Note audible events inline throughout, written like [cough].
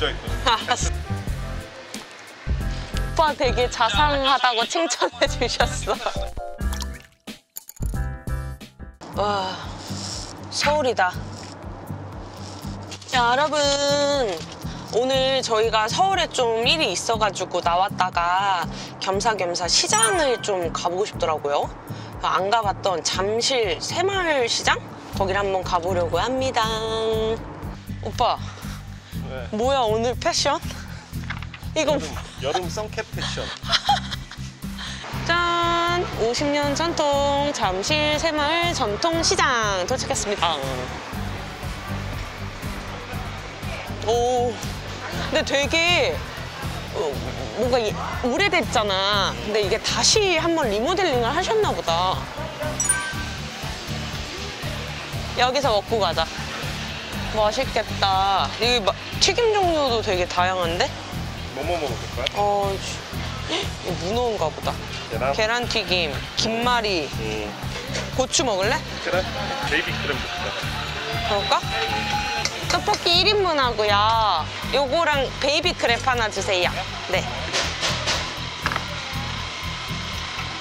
모자이크. 오빠 되게 자상하다고 칭찬해 주셨어. 와, 서울이다. 자, 여러분. 오늘 저희가 서울에 좀 일이 있어가지고 나왔다가 겸사겸사 시장을 좀 가보고 싶더라고요. 안 가봤던 잠실 새마을 시장? 거기를 한번 가보려고 합니다. 오빠, 네. 뭐야, 오늘 패션? 이거 여름, 여름 선캡 패션. [laughs] 짠! 50년 전통 잠실 새마을 전통시장 도착했습니다. 오, 근데 되게 어, 뭔가 이- 오래됐잖아. 근데 이게 다시 한번 리모델링을 하셨나 보다. 여기서 먹고 가자. 맛있겠다. 이 마- 튀김 종류도 되게 다양한데? 뭐뭐 먹어볼까요? 어, 씨. 이거 문어인가 보다. 계란. 계란 튀김, 김말이, 음, 고추 먹을래? 그래? baby crab 먹자. 그럴까? 떡볶이 1인분 하고요. 요거랑 baby crab 하나 주세요. 네.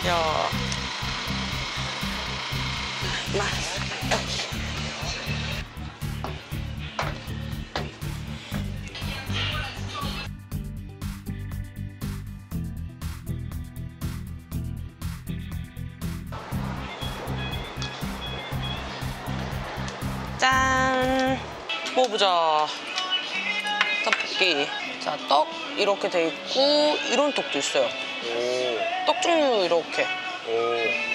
야. 맛있어. 짠! 먹어보자. 떡볶이. 자, 떡 이렇게 돼 있고, 이런 떡도 있어요. 오, 떡 종류 이렇게. 오.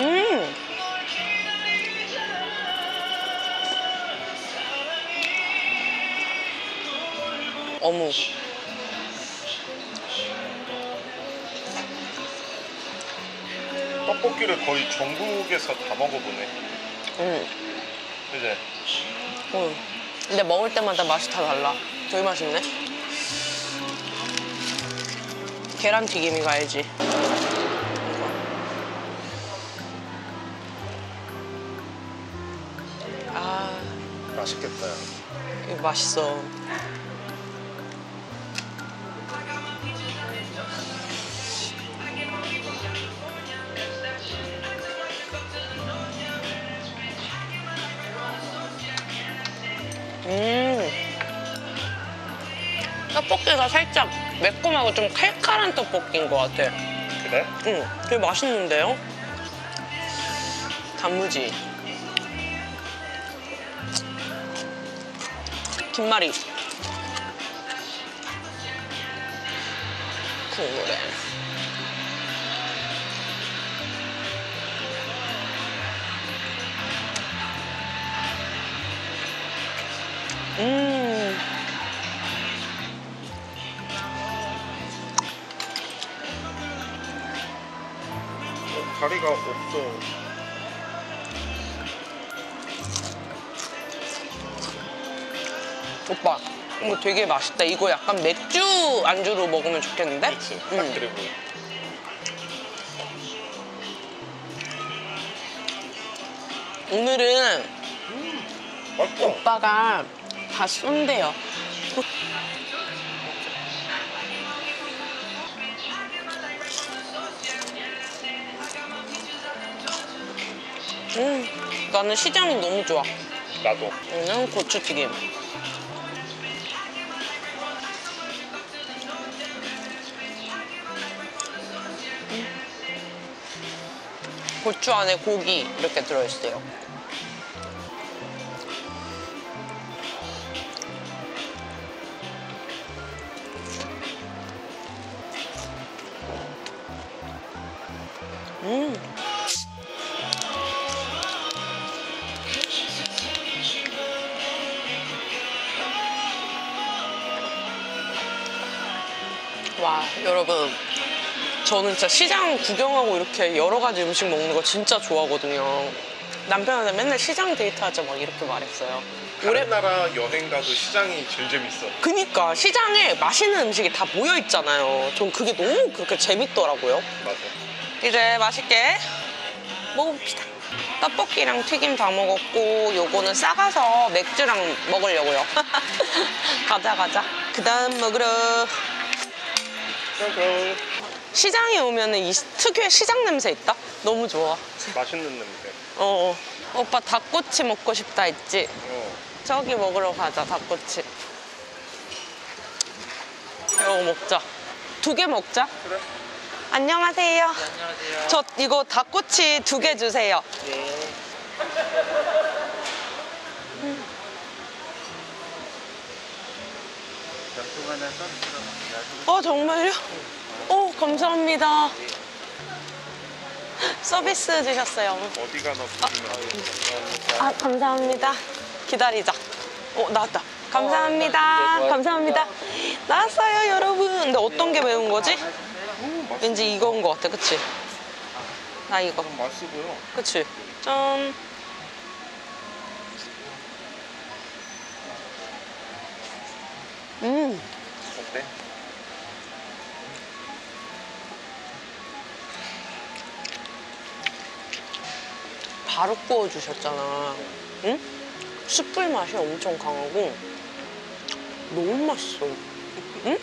음! 어묵. 떡볶이를 거의 전국에서 다 먹어보네. 음. 이제 음. 근데 먹을 때마다 맛이 다 달라. 되게 맛있네. 계란 튀김 이거 알지? 아, 맛있겠다. 야. 이거 맛있어. 떡볶이가 살짝 매콤하고 좀 칼칼한 떡볶이인 것 같아. 그래? 응, 되게 맛있는데요? 단무지. 김말이. 국물에. 음. 어, 다리가 없어. 오빠, 이거 되게 맛있다. 이거 약간 맥주 안주로 먹으면 좋겠는데? 그렇지. 딱 응. 그리고 오늘은 맛있어. 오빠가 다 쏜대요. 음, 나는 시장이 너무 좋아. 나도. 얘는 고추튀김. 음. 고추 안에 고기 이렇게 들어있어요. 와, 여러분. 저는 진짜 시장 구경하고 이렇게 여러 가지 음식 먹는 거 진짜 좋아하거든요. 남편한테 맨날 시장 데이트하자 막 이렇게 말했어요. 다른 나라 여행 가도 시장이 제일 재밌어. 그니까 시장에 맛있는 음식이 다 모여 있잖아요. 전 그게 너무 그렇게 재밌더라고요. 맞아. 이제 맛있게 먹어봅시다. 떡볶이랑 튀김 다 먹었고 요거는 싸가서 맥주랑 먹으려고요. [laughs] 가자 가자. 그 다음 먹으러 시장에 오면 은 이 특유의 시장 냄새 있다. 너무 좋아. 맛있는 냄새. 어. 오빠 닭꼬치 먹고 싶다 했지? 어. 저기 먹으러 가자 닭꼬치. 이거 먹자. 두 개 먹자. 그래. 안녕하세요. 안녕하세요. 저 이거 닭꼬치 두 개 주세요. 네. 양 어 정말요? 어 감사합니다. 서비스 주셨어요. 어디 가나 보시면. 아 감사합니다. 기다리자. 어 나왔다. 감사합니다. 네, 감사합니다. 나왔어요 여러분. 근데 어떤 게 매운 거지? 왠지 이거인 것 같아, 그치? 나 이거, 맛있어 보여. 그치? 짠. 음, 어때? 바로 구워주셨잖아. 응? 숯불 맛이 엄청 강하고 너무 맛있어. 응?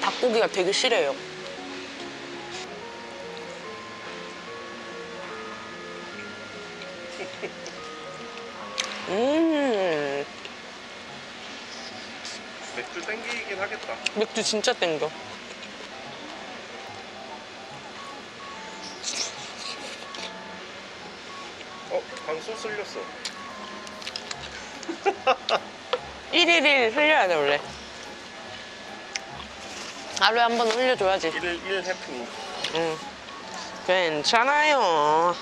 닭고기가 되게 실해요. 음, 맥주 땡기긴 하겠다. 맥주 진짜 땡겨. 어, 방소 쓸렸어. [laughs] 1일1 흘려야 돼, 원래. 하루에 한 번 흘려줘야지. 1일 1 해프닝. 응. 괜찮아요.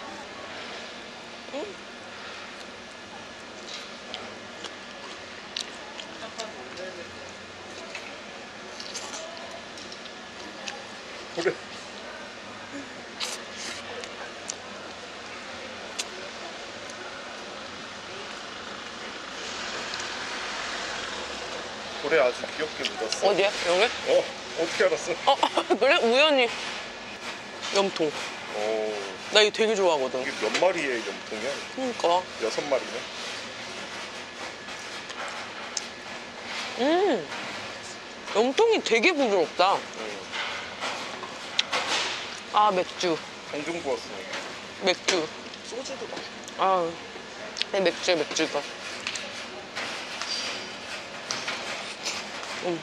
그래. 고래 아주 귀엽게 묻었어. 어디야? 여기? 어, 어떻게 알았어? 어, [laughs] 그래? 우연히. 염통. 오, 나 이거 되게 좋아하거든. 이게 몇 마리의 염통이야? 그러니까. 여섯 마리네. 음. 염통이 되게 부드럽다. 응. 아, 맥주. 방중 부었어. 맥주. 소주도. 아, 내 맥주에 맥주가. 음.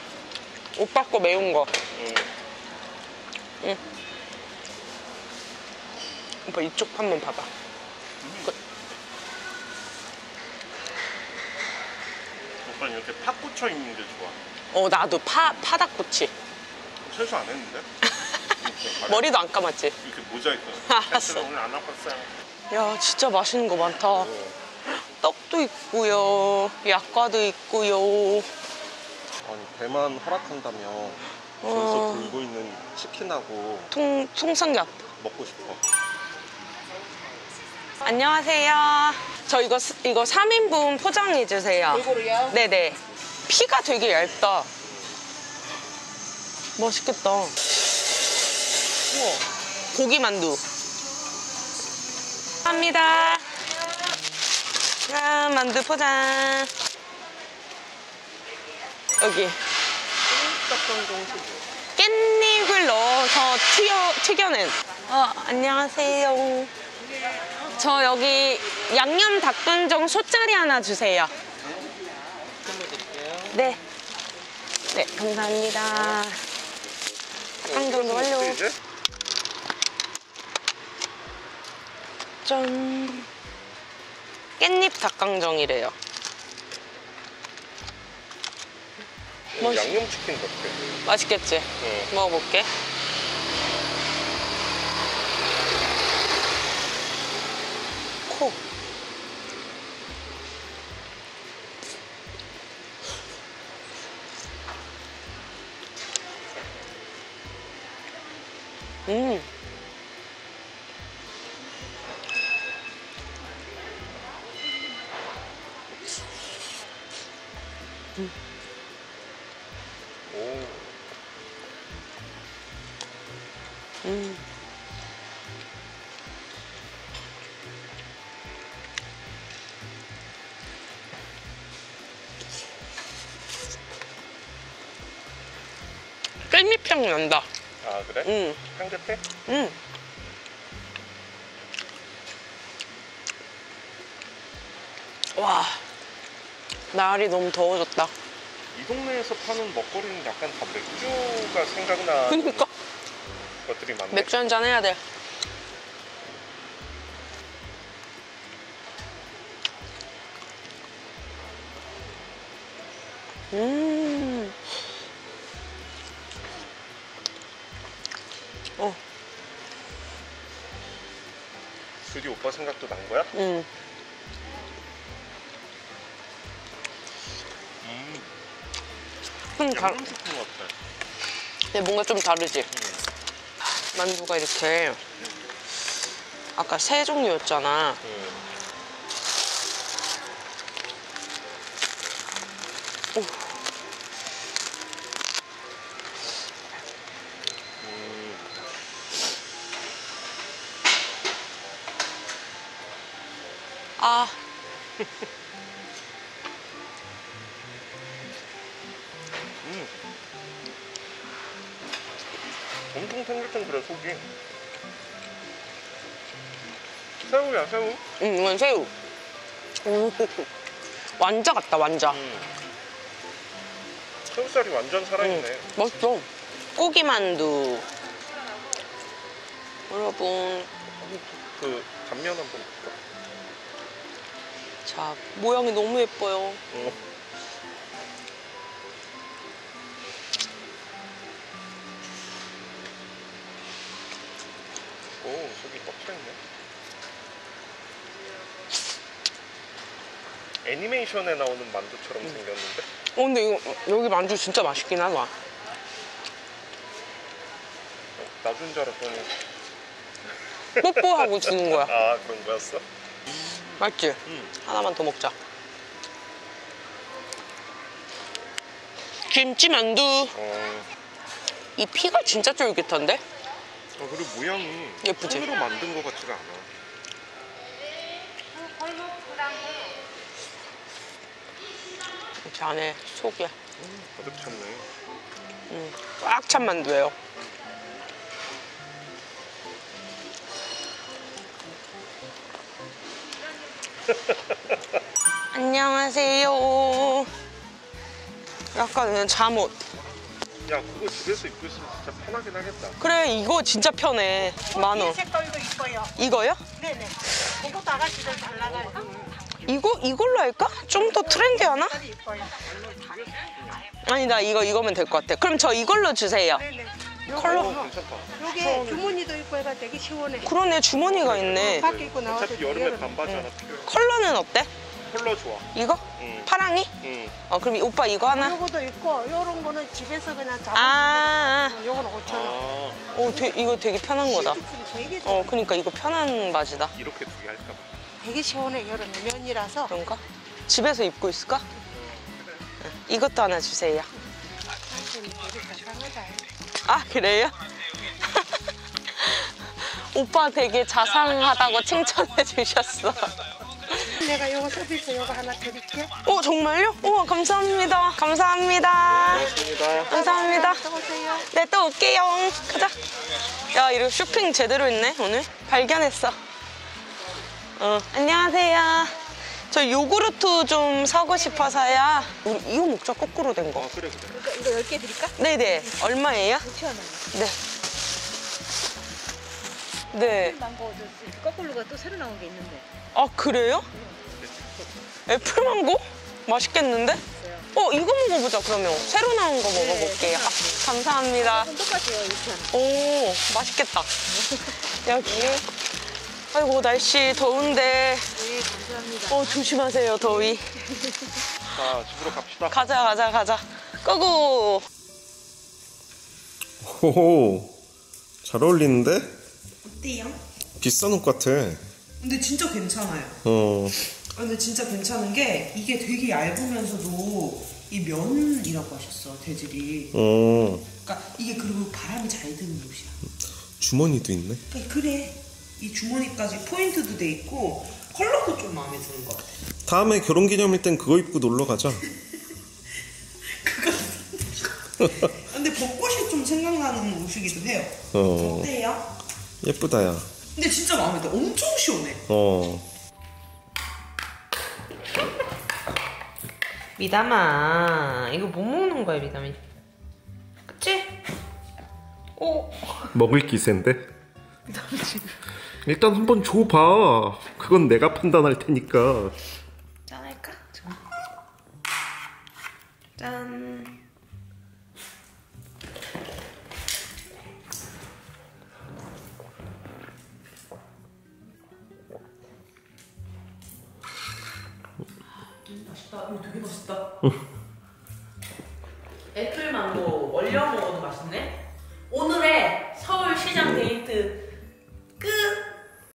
오빠 거 매운 거. 응. 오빠 이쪽 한번 봐봐. 오빠는 이렇게 팍 꽂혀 있는 게 좋아. 어, 나도 파, 파닭꼬치. 세수 안 했는데? [laughs] 이렇게 [laughs] 머리도 안 감았지? 이렇게 모자 있어. [laughs] 알았어. 오늘 안 왔어요. 야, 진짜 맛있는 거 많다. 어. 떡도 있고요. 약과도 있고요. 아니 배만 허락한다며 저기서 어. 돌고 있는 치킨하고 통, 통삼겹. 먹고 싶어. 안녕하세요. 저 이거, 스- 이거 3인분 포장해 주세요. 골고루요? 네네. 피가 되게 얇다. 맛있겠다. 우와. 고기 만두. 합니다. 자, 만두 포장. 여기. 깻잎을 넣어서 튀겨, 튀겨낸. 어, 안녕하세요. 저 여기 양념 닭강정 소짜리 하나 주세요. 네. 네, 감사합니다. 닭강정도 완료. 짠. 깻잎 닭강정이래요. 멋있- 양념 치킨 같아. 맛있겠지? 어. 먹어볼게. 음. 깻잎향 난다. 아 그래? 응, 향긋해? 응. 와, 날이 너무 더워졌다. 이 동네에서 파는 먹거리는 약간 다 맥주가 생각나 그니까 것들이 많네. 맥주 한 잔 해야 돼. 음. 어, 드디 오빠 생각도 난 거야? 음. 음. 좀 다, 양념 같아. 근데 뭔가 좀 다르지? 만두가 이렇게 아까 세 종류였잖아. 음. 음. 아, [laughs] 엄청 탱글탱 그래 속이. 새우야 새우. 음, 이건 새우. 오, 완자 같다, 완자. 음. 새우살이 완전 살아있네. 음, 맛있어. 고기만두. 여러분, 그 단면 한번 볼까? 자, 모양이 너무 예뻐요. 어. 오 속이 꽉 차있네. 애니메이션에 나오는 만두처럼 생겼는데? 어, 근데 이거, 여기 만두 진짜 맛있긴 하다. 어, 나준 줄 알았더니 뽀뽀하고 [laughs] 주는 거야. 아 그런 거였어? 맞지? 응. 하나만 더 먹자. 김치 만두. 어, 이 피가 진짜 쫄깃한데? 어 그리고 모양이 예쁘지? 손으로 만든 것 같지가 않아. 이렇게 안에 속이야. 가득 찼네. 꽉찬 만두예요. [laughs] 안녕하세요. 약간 그냥 잠옷. 야 그거 집에서 입고 있으면 진짜 편하긴 하겠다. 그래 이거 진짜 편해. 만이 원. 색깔도 이뻐요. 이거요? 네네. 그것도 아가씨들 잘 나가요. 이거 이걸로 할까? 좀 더 트렌디하나? 아니 나 이거 이거면 될 것 같아. 그럼 저 이걸로 주세요. 네네. 컬러. 어, 괜찮다. 요게 주머니도 있고 해가 되게 시원해. 그러네 주머니가 있네. 밖에 입고 나와도 어차피 여름에 반바지 하나 필요해. 컬러는 어때? 컬러 좋아. 이거? 응. 파랑이? 응. 어 그럼 이 오빠 이거 하나? 요거도 있고 요런 거는 집에서 그냥 잡아. 아, 아. 요거는 5천 원. 아 어, 되, 이거 되게 편한 거다. 되게 좋아. 어, 그니까 이거 편한 바지다. 이렇게 두 개 할까 봐. 되게 시원해 여름에 면이라서. 그런가? 집에서 입고 있을까? 응, 이것도 하나 주세요. 되게. 아, 그래요? [laughs] 오빠 되게 자상하다고 칭찬해 주셨어. 내가 요거 서비스 요거 하나 드릴게. 어, 정말요? 우와, 감사합니다. 감사합니다. 고맙습니다. 감사합니다. 또 오세요. 네, 또 올게요. 가자. 야, 이거 쇼핑 제대로 했네, 오늘. 발견했어. 어, 안녕하세요. 저 요구르트 좀 사고 싶어서요. 우리 이거 먹자, 거꾸로 된 거. 아 그래 그래. 이거, 이거 10개 드릴까? 네네. 얼마예요? 9천 원. 네. 네. 망고 거꾸로가 또 새로 나온 게 있는데. 아, 그래요? 애플망고? 맛있겠는데? 어, 이거 먹어보자, 그러면. 새로 나온 거 먹어볼게요. 아, 감사합니다. 똑같아요 2천 원. 오, 맛있겠다. 여기. 아이고, 날씨 더운데. 네 감사합니다. 어, 조심하세요, 더위. 자 집으로 갑시다. 가자, 가자, 가자. 고고! 오, 잘 어울리는데? 어때요? 비싼 옷 같아. 근데 진짜 괜찮아요. 어, 근데 진짜 괜찮은 게 이게 되게 얇으면서도 이 면이라고 하셨어 재질이. 어 그러니까 이게 그리고 바람이 잘 드는 옷이야. 주머니도 있네. 그러니까 그래. 이 주머니까지 포인트도 돼 있고 컬러도 좀 마음에 드는 것 같아. 다음에 결혼 기념일 땐 그거 입고 놀러 가자. [laughs] 근데 벚꽃이 좀 생각나는 옷이기도 해요. 어 어때요? 예쁘다야. 근데 진짜 마음에 들어. 엄청 시원해. 어 미담아 이거 못 먹는 거야 미담이 그치? 오 먹을 기세인데. 일단 한번 줘봐. 그건 내가 판단할 테니까. 짠할까? 짠맛 맛있다. 어. 애플 망고 얼려 먹어도 맛있네. 오늘의 서울 시장 데이트 끝.